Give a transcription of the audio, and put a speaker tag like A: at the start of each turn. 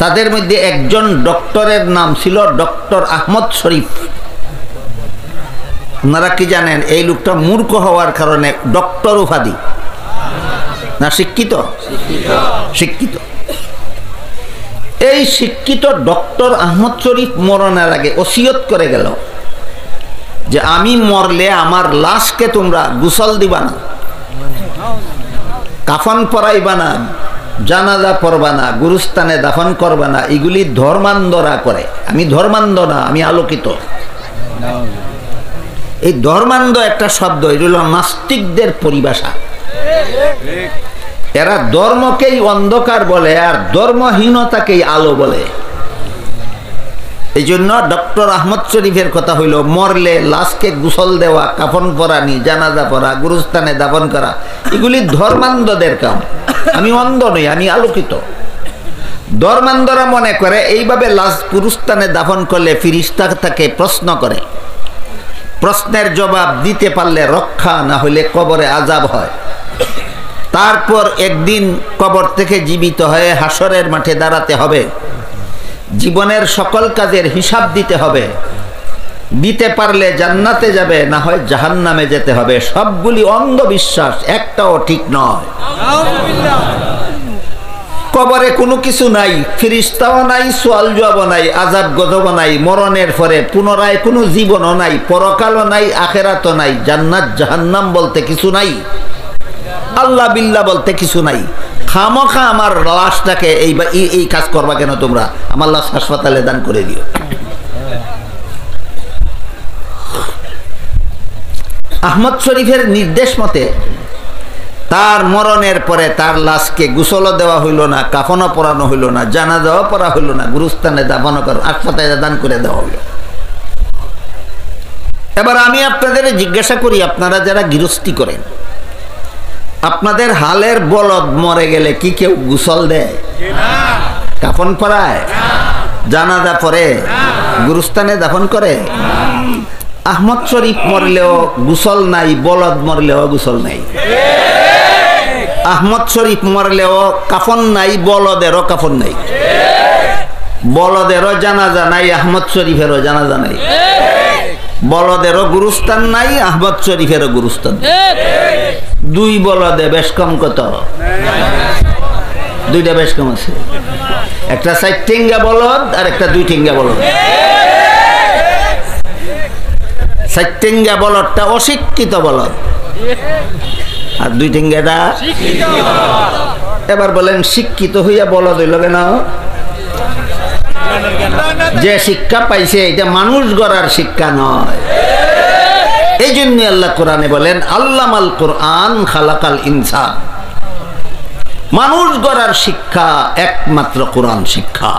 A: তাদের মধ্যে একজন ডক্টরের নাম ছিল ডক্টর আহমদ শরীফ। আপনারা কি জানেন, এই লোকটা মূর্খ হওয়ার কারণে ডক্টর উপাধি। না, শিক্ষিত? শিক্ষিত। এই শিক্ষিত ডক্টর আহমদ শরীফ মরণের আগে ওসিয়ত করে গেল যে আমি মরলে আমার লাশকে তোমরা গুসল দিবা না, কাফন পরাইবা না জানাজা পড়বা না, গুরুস্থানে দাফন করবা না, এগুলি ধর্মান্ধরা করে। আমি ধর্মান্ধ না, আমি আলোকিত। এই ধর্মান্ধ একটা শব্দ এগুলো নাস্তিকদের পরিভাষা। এরা ধর্মকেই অন্ধকার বলে, আর ধর্মহীনতাকেই আলো বলে। এই জন্য ডক্টর আহমদ শরীফের কথা হইল, মরলে লাশকে গুসল দেওয়া, কাফন পরানি জানাজা পরা, গুরুস্থানে দাফন করা, এগুলি ধর্মান্ধদের কাম। আমি অন্ধ নই, আমি আলোকিত। ধর্মান্ধরা মনে করে, এইভাবে লাশ গুরুস্থানে দাফন করলে ফিরিস্তা তাকে প্রশ্ন করে। প্রশ্নের জবাব দিতে পারলে রক্ষা, না হলে কবরে আজাব হয়। তারপর একদিন কবর থেকে জীবিত হয়ে হাসরের মাঠে দাঁড়াতে হবে। জীবনের সকল কাজের হিসাব দিতে হবে। দিতে পারলে জান্নাতে যাবে, না হয় জাহান্নামে যেতে হবে। সবগুলি অন্ধবিশ্বাস, একটাও ঠিক নয়। কবরে কোনো কিছু নাই, ফিরিস্তাও নাই, সোয়াল জবাব নাই আজাব গজব নাই, মরণের পরে পুনরায় কোনো জীবনও নাই, পরকালও নাই, আখেরাতও নাই, জান্নাত জাহান্নাম বলতে কিছু নাই। আল্লাহ বিল্লাহ বলতে কিছু নাই। খামখা আমার লাশটাকে এই এই- কাজ করবা কেন তোমরা? আমার লাশ হাসপাতালে দান করে দিও। আহমদ শরীফের নির্দেশ মতে, তার মরণের পরে তার লাশকে গুসলও দেওয়া হইল না, কাফনও পরানো হইল না জানা দেওয়া পরা হইল না, গুরুস্থানে দাফনও কর হাসপাতালে দান করে দেওয়া হইল। এবার আমি আপনাদের জিজ্ঞাসা করি, আপনারা যারা গৃহস্থী করেন আপনাদের হালের বলদ মরে গেলে কি কেউ গুসল দেয়? কাফন পরায় জানাজা পরে গুরুস্থানে দাফন করে? আহমদ শরীফ মরলেও গুসল নাই, বলদ মরলেও গুসল নাই। আহমদ শরীফ মরলেও কাফন নাই, বলদেরও কাফন নাই। বলদেরও জানাজা নাই, আহমদ শরীফেরও জানাজা নাই। বলদেরও গুরুস্থান নাই, আহমদ শরীফেরও গুরুস্থান নাই। দুই বলদে বেশ কম কত? দুইটা বেশ কম আছে। একটা চার ঠেঙ্গা বলদ আর একটা দুই ঠেঙ্গা বলদ। ঠেঙ্গা বলদটা অশিক্ষিত বলদ। আর দুই ঠেঙ্গাটা এবার বলেন, শিক্ষিত হইয়া বলদ হইল কেন? যে শিক্ষা পাইছে, এটা মানুষ গড়ার শিক্ষা নয়। এই জন্য আল্লাহ কোরআনে বলেন আল্লাহ আল্লামাল কোরআন খালাকাল ইনসান। মানুষ গড়ার শিক্ষা একমাত্র কোরআন শিক্ষা।